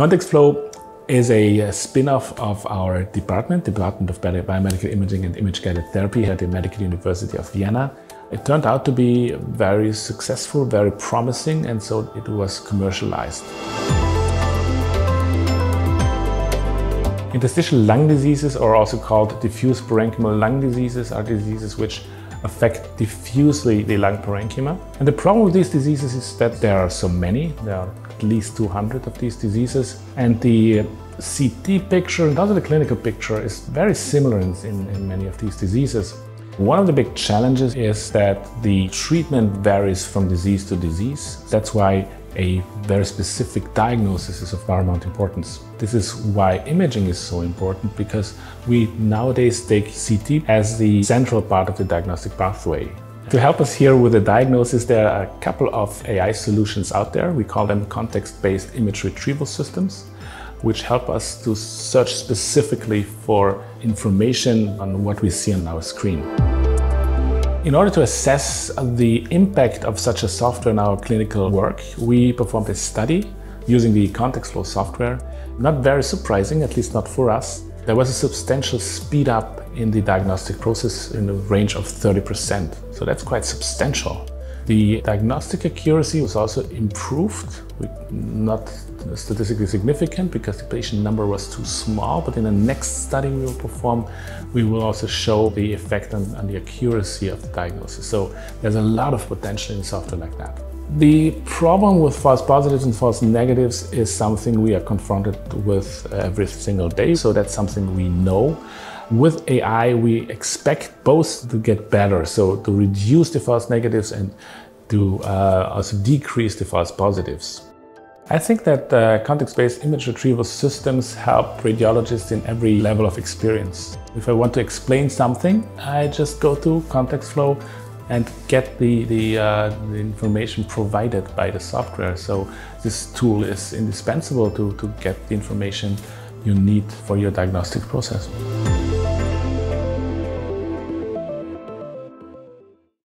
ContextFlow is a spin-off of our department, the Department of Biomedical Imaging and Image-Guided Therapy at the Medical University of Vienna. It turned out to be very successful, very promising, and so it was commercialized. Interstitial lung diseases, or also called diffuse parenchymal lung diseases, are diseases which affect diffusely the lung parenchyma. And the problem with these diseases is that there are so many. There are at least 200 of these diseases. And the uh, CT picture and also the clinical picture is very similar in, in, in many of these diseases. One of the big challenges is that the treatment varies from disease to disease. That's why a very specific diagnosis is of paramount importance. This is why imaging is so important because we nowadays take CT as the central part of the diagnostic pathway. To help us here with the diagnosis, there are a couple of AI solutions out there. We call them context-based image retrieval systems, which help us to search specifically for information on what we see on our screen. In order to assess the impact of such a software in our clinical work, we performed a study using the ContextFlow software. Not very surprising, at least not for us. There was a substantial speed up in the diagnostic process in the range of 30%. So that's quite substantial. The diagnostic accuracy was also improved, not statistically significant because the patient number was too small, but in the next study we will perform, we will also show the effect on, on the accuracy of the diagnosis. So there's a lot of potential in software like that. The problem with false positives and false negatives is something we are confronted with every single day, so that's something we know. With AI, we expect both to get better, so to reduce the false negatives and to uh, also decrease the false positives. I think that uh, context-based image retrieval systems help radiologists in every level of experience. If I want to explain something, I just go to ContextFlow and get the, the, uh, the, information provided by the software. So this tool is indispensable to, to get the information you need for your diagnostic process.